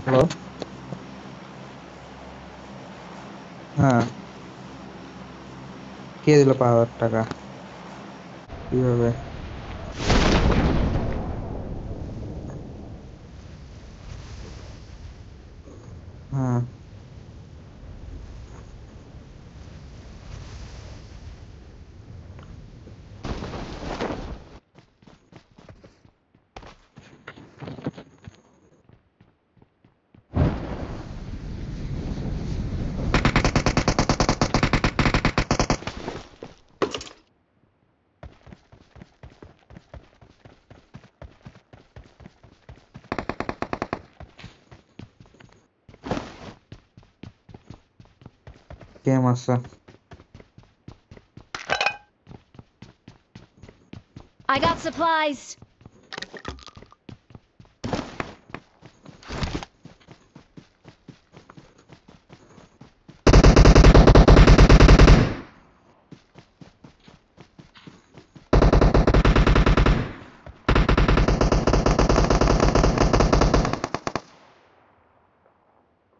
Hello కేజీల power టగా ఇవే హ game also. I got supplies.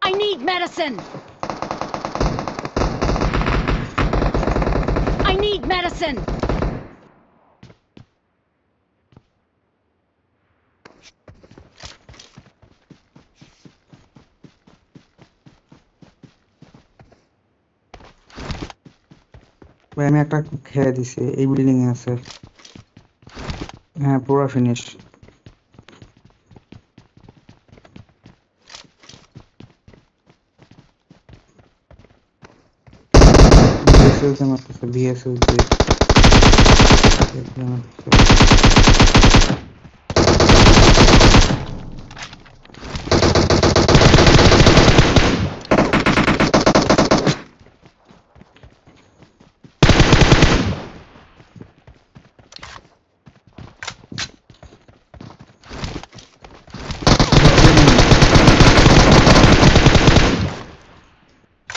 I need medicine! need medicine. ভাই আমি একটা খেয়ে দিছি এই বিল্ডিং এ আছে হ্যাঁ পুরো finish Wieselce ma przy sobie, wieselce. Wieselce ma przy sobie.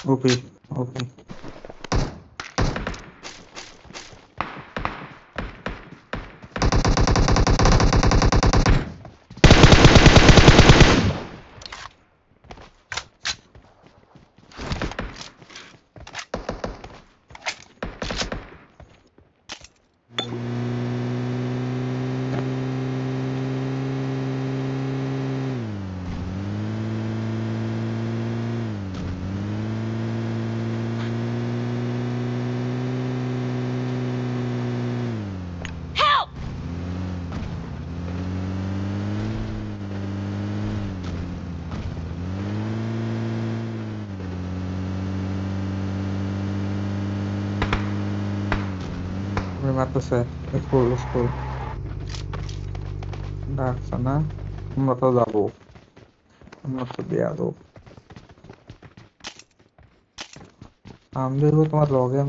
Okay, okay. Haklısın. Cool, it's cool. Bak sana. Umut'a da bu. Umut'a दिया दो हम भी वो तुम्हारा लॉग है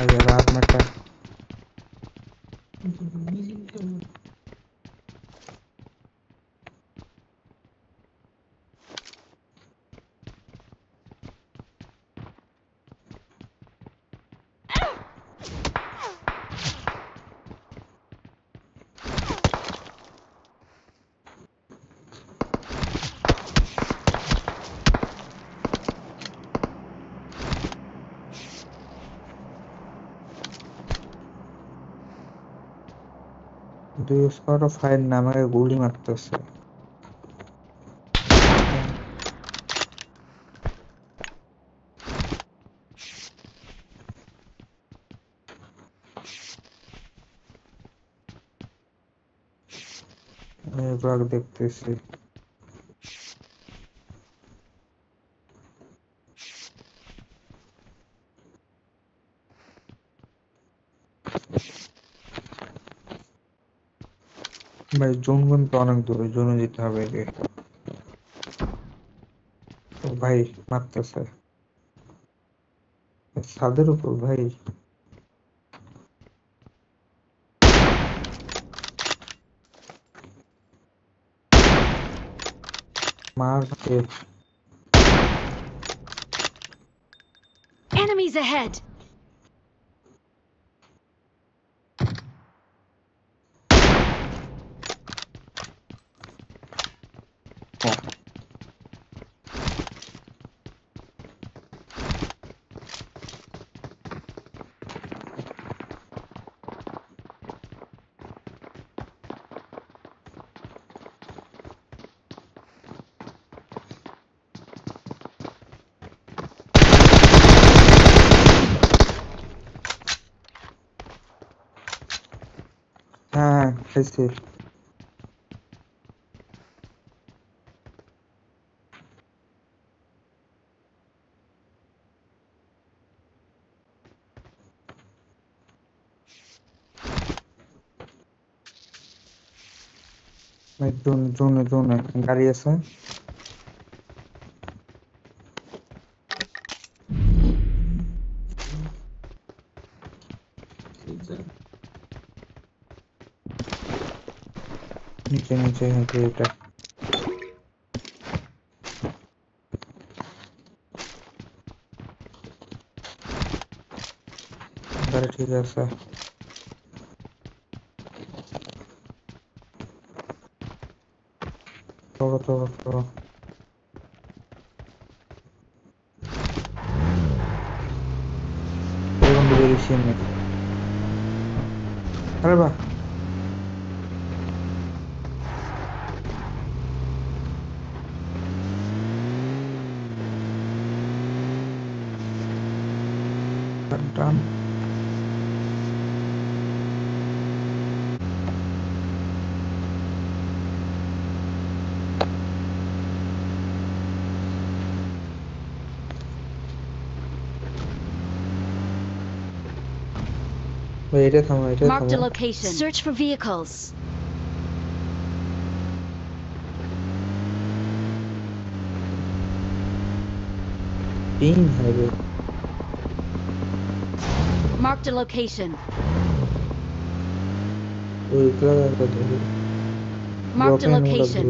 अरे रात में कर का দুই স্কোয়াড ফাইন না আমাকে গুলি মারতেছে বাঘ দেখতেছি। ভাই, জোন কিন্তু অনেক দূরে জোনে যেতে হবে ও ভাই, মারতেছে। ছাদের উপর, ভাই। Enemies ahead! अच्छे से जोन जोन जोन गाड़ी আছে नीचे नीचे है क्रिएटर अरे ठीक है सर। थोड़ा थोड़ा थोड़ा। अरे वाह। এটা থামো এটা Marked a থামো location. Search for vehicles. Ping হবে Marked a location. ওই ক্লাসটা ধরে Marked a location.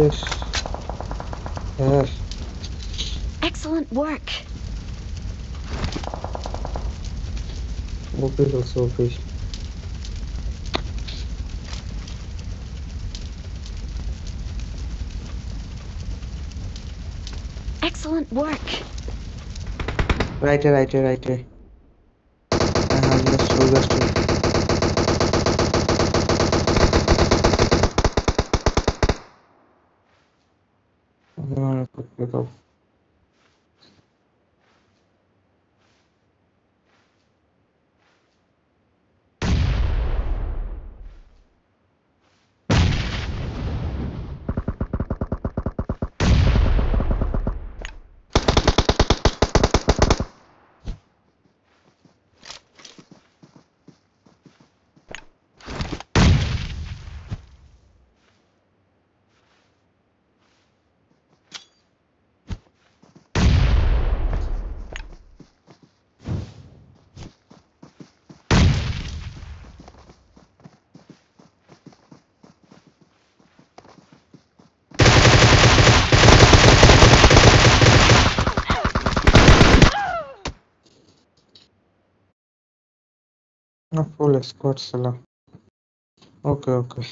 this. Yes. Excellent work. What is also fish? Excellent work. Right right, right right. I have the sugar stick. готов No full escort, Salah. Okay, okay.